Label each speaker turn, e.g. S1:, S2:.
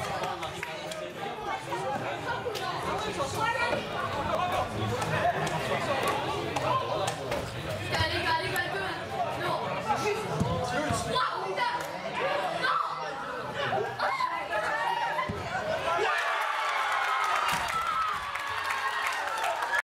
S1: Come on,